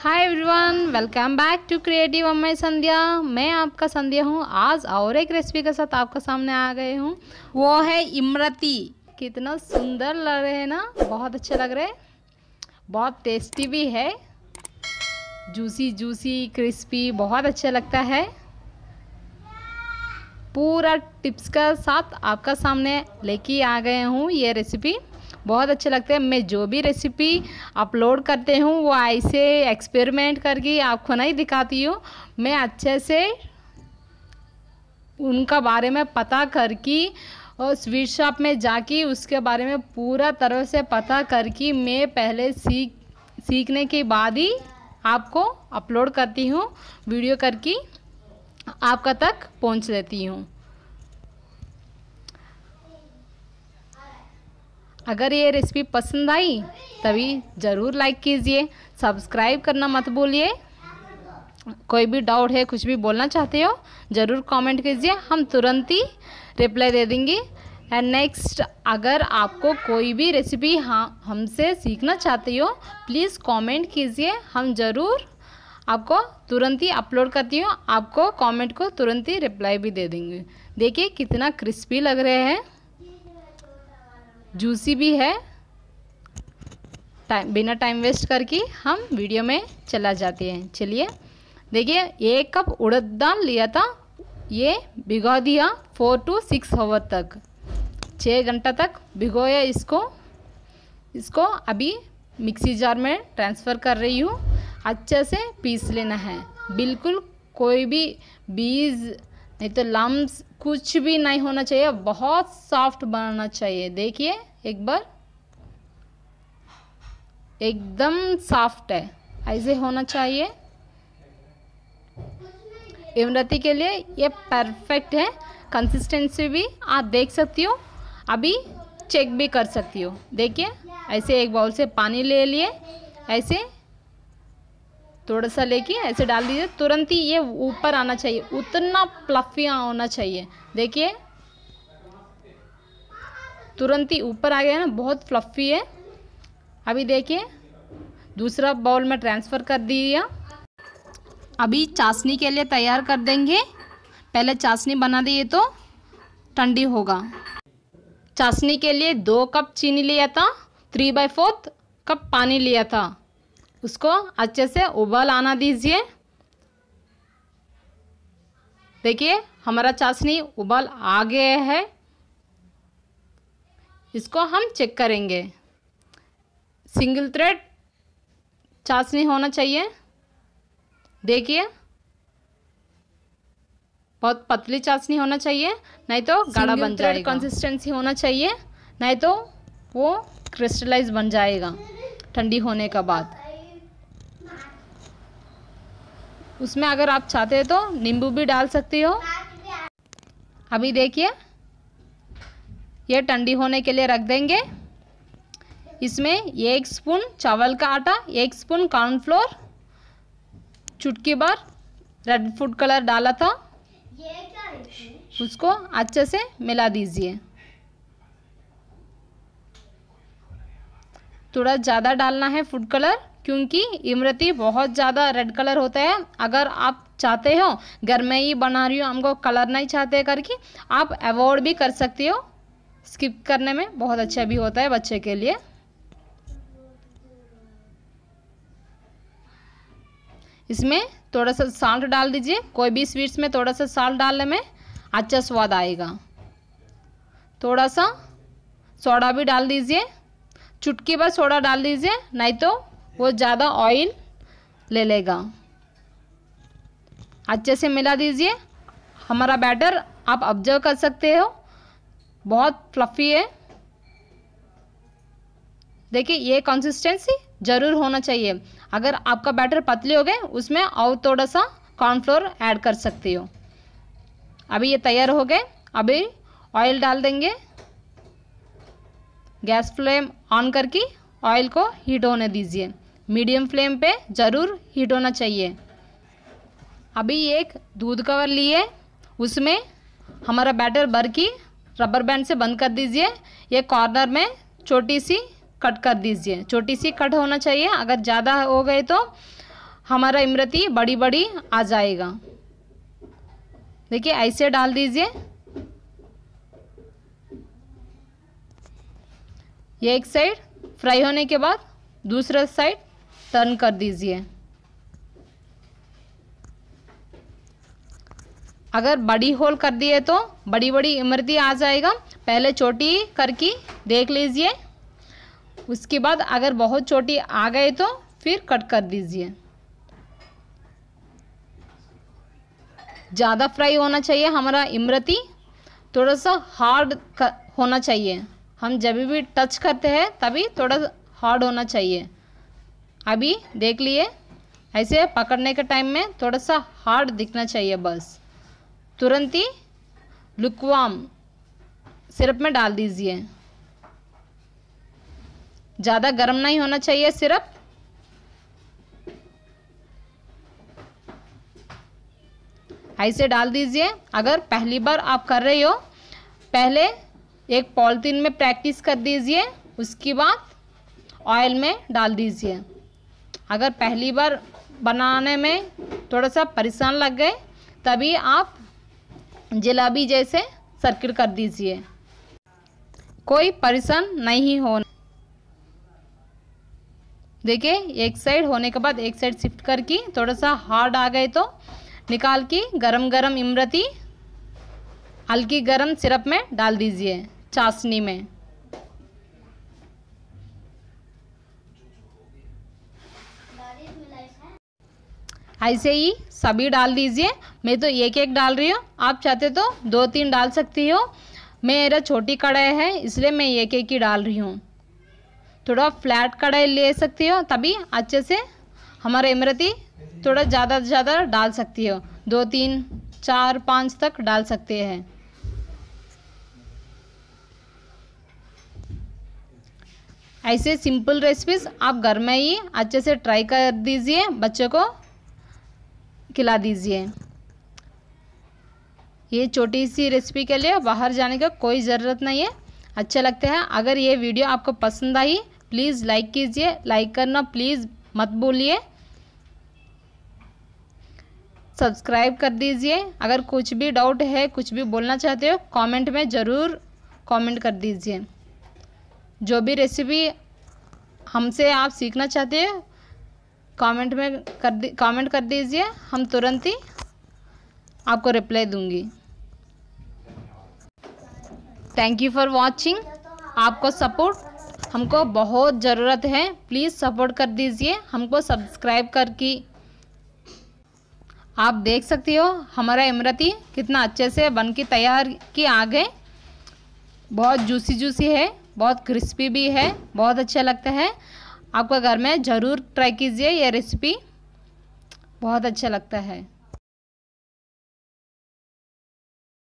Hi everyone welcome back to creative Amma Sandhya मैं आपका संध्या हूँ। आज और एक रेसिपी के साथ आपका सामने आ गए हूँ। वो है इमरती। कितना सुंदर लग रहे हैं ना? बहुत अच्छे लग रहे बहुत टेस्टी भी है। जूसी जूसी क्रिस्पी बहुत अच्छा लगता है। पूरा टिप्स का साथ आपका सामने लेके आ गए हूँ ये रेसिपी बहुत अच्छे लगते हैं। मैं जो भी रेसिपी अपलोड करते हूँ, वो ऐसे एक्सपेरिमेंट करके आपको नहीं दिखाती हूँ। मैं अच्छे से उनका बारे में पता करके और स्वीट शॉप में जाके उसके बारे में पूरा तरह से पता करके मैं पहले सीख, सीखने के बाद ही आपको अपलोड करती हूँ वीडियो करके आपका तक पहुँच देती हूँ। अगर ये रेसिपी पसंद आई, तभी ज़रूर लाइक कीजिए सब्सक्राइब करना मत भूलिए। कोई भी डाउट है, कुछ भी बोलना चाहते हो, ज़रूर कमेंट कीजिए, हम तुरंत ही रिप्लाई दे देंगे। एंड नेक्स्ट अगर आपको कोई भी रेसिपी हाँ हमसे सीखना चाहते हो प्लीज़ कमेंट कीजिए, हम ज़रूर आपको तुरंत ही अपलोड करती हूँ। आपको कमेंट को तुरंत ही रिप्लाई भी दे देंगे। देखिए कितना क्रिस्पी लग रहे हैं। जूसी भी है। टाइम बिना टाइम वेस्ट करके हम वीडियो में चला जाते हैं। चलिए, देखिए, एक कप उड़द दाल लिया था। ये भिगो दिया फोर टू सिक्स आवर तक। छः घंटा तक भिगोया इसको। इसको अभी मिक्सी जार में ट्रांसफ़र कर रही हूँ। अच्छे से पीस लेना है। बिल्कुल कोई भी बीज नहीं तो लम्स कुछ भी नहीं होना चाहिए, बहुत सॉफ्ट बनाना चाहिए। देखिए, एक बार। एकदम सॉफ्ट है। ऐसे होना चाहिए। इमरती के लिए ये परफेक्ट है। कंसिस्टेंसी भी आप देख सकती हो। अभी चेक भी कर सकती हो। देखिए, ऐसे एक बाउल से पानी ले लिए। ऐसे थोड़ा सा लेके ऐसे डाल दीजिए। तुरंत ही ये ऊपर आना चाहिए। उतना प्लफी होना चाहिए। देखिए। तुरंत ही ऊपर आ गया ना, बहुत फ्लफ़ी है। अभी देखिए। दूसरा बाउल में ट्रांसफ़र कर दिया अभी चाशनी के लिए तैयार कर देंगे। पहले चाशनी बना दिए तो ठंडी होगा। चाशनी के लिए दो कप चीनी लिया था। थ्री बाई फोर्थ कप पानी लिया था। उसको अच्छे से उबाल आना दीजिए। देखिए हमारा चाशनी उबाल आ गया है। इसको हम चेक करेंगे। सिंगल थ्रेड चाशनी होना चाहिए। देखिए बहुत पतली चाशनी होना चाहिए नहीं तो गाढ़ा बन जाएगा। कंसिस्टेंसी होना चाहिए नहीं तो वो क्रिस्टलाइज बन जाएगा ठंडी होने का बाद। उसमें अगर आप चाहते हैं तो नींबू भी डाल सकती हो। अभी देखिए, ये ठंडी होने के लिए रख देंगे। इसमें एक स्पून चावल का आटा, एक स्पून कॉर्नफ्लोर चुटकी बार रेड फ़ूड कलर डाला था। उसको अच्छे से मिला दीजिए। थोड़ा ज़्यादा डालना है फ़ूड कलर क्योंकि इमरती बहुत ज़्यादा रेड कलर होता है। अगर आप चाहते हो, घर में ही बना रही हो, हमको कलर नहीं चाहते करके, आप अवॉइड भी कर सकते हो। स्किप करने में बहुत अच्छा भी होता है बच्चे के लिए। इसमें थोड़ा सा साल्ट डाल दीजिए। कोई भी स्वीट्स में थोड़ा सा साल्ट डालने में अच्छा स्वाद आएगा। थोड़ा सा सोडा भी डाल दीजिए। चुटकी भर सोडा डाल दीजिए, नहीं तो वो ज़्यादा ऑयल ले लेगा। अच्छे से मिला दीजिए। हमारा बैटर आप ऑब्ज़र्व कर सकते हो। बहुत फ्लफ़ी है। देखिए, ये कंसिस्टेंसी ज़रूर होना चाहिए। अगर आपका बैटर पतले हो गए, उसमें और थोड़ा सा कॉर्नफ्लोर ऐड कर सकते हो। अभी ये तैयार हो गए। अभी ऑयल डाल देंगे। गैस फ्लेम ऑन करके ऑयल को हीट होने दीजिए। मीडियम फ्लेम पे ज़रूर हीट होना चाहिए। अभी एक दूध कवर लिए, उसमें हमारा बैटर भर की रबर बैंड से बंद कर दीजिए, ये कॉर्नर में छोटी सी कट कर दीजिए। छोटी सी कट होना चाहिए, अगर ज़्यादा हो गए तो हमारा इमरती बड़ी बड़ी आ जाएगा। देखिए, ऐसे डाल दीजिए। एक साइड फ्राई होने के बाद दूसरा साइड टर्न कर दीजिए। अगर बड़ी होल कर दिए तो बड़ी बड़ी इमरती आ जाएगा। पहले छोटी करके देख लीजिए। उसके बाद अगर बहुत छोटी आ गए तो फिर कट कर दीजिए। ज़्यादा फ्राई होना चाहिए हमारा इमरती। थोड़ा सा हार्ड होना चाहिए। हम जब भी टच करते हैं तभी थोड़ा हार्ड होना चाहिए। अभी देख लिए, ऐसे पकड़ने के टाइम में थोड़ा सा हार्ड दिखना चाहिए बस। तुरंत ही लुकवाम सिरप में डाल दीजिए। ज़्यादा गर्म नहीं होना चाहिए सिरप। ऐसे डाल दीजिए। अगर पहली बार आप कर रहे हो, पहले एक पॉलिथीन में प्रैक्टिस कर दीजिए, उसके बाद ऑयल में डाल दीजिए। अगर पहली बार बनाने में थोड़ा सा परेशान लग गए, तभी आप जलेबी जैसे सर्किट कर दीजिए। कोई परेशान नहीं हो। देखिए, एक साइड होने के बाद एक साइड शिफ्ट करके थोड़ा सा हार्ड आ गए तो निकाल के गरम गरम इमरती, हल्की गरम सिरप में डाल दीजिए चाशनी में। ऐसे ही सभी डाल दीजिए। मैं तो एक एक डाल रही हूँ। आप चाहते तो दो तीन डाल सकती हो। मेरा छोटी कढ़ाई है, इसलिए मैं एक एक ही डाल रही हूँ। थोड़ा फ्लैट कढ़ाई ले सकती हो, तभी अच्छे से हमारा इमरती थोड़ा ज़्यादा से ज़्यादा डाल सकती हो। दो, तीन, चार, पाँच तक डाल सकते हैं। ऐसे सिंपल रेसिपीज़ आप घर में ही अच्छे से ट्राई कर दीजिए बच्चों को। खिला दीजिए। ये छोटी सी रेसिपी के लिए बाहर जाने का कोई ज़रूरत नहीं है। अच्छा लगता है। अगर ये वीडियो आपको पसंद आई प्लीज़ लाइक कीजिए। लाइक करना प्लीज़ मत भूलिए। सब्सक्राइब कर दीजिए। अगर कुछ भी डाउट है, कुछ भी बोलना चाहते हो कमेंट में ज़रूर कमेंट कर दीजिए। जो भी रेसिपी हमसे आप सीखना चाहते हो कमेंट में कर कमेंट कर दीजिए, हम तुरंत ही आपको रिप्लाई दूँगी। थैंक यू फॉर वॉचिंग आपको सपोर्ट हमको बहुत ज़रूरत है। प्लीज़ सपोर्ट कर दीजिए, हमको सब्सक्राइब करके। आप देख सकती हो, हमारा इमरती कितना अच्छे से बन के तैयार की आ गए बहुत जूसी जूसी है, बहुत क्रिस्पी भी है, बहुत अच्छा लगता है। आपका घर में ज़रूर ट्राई कीजिए यह रेसिपी बहुत अच्छा लगता है।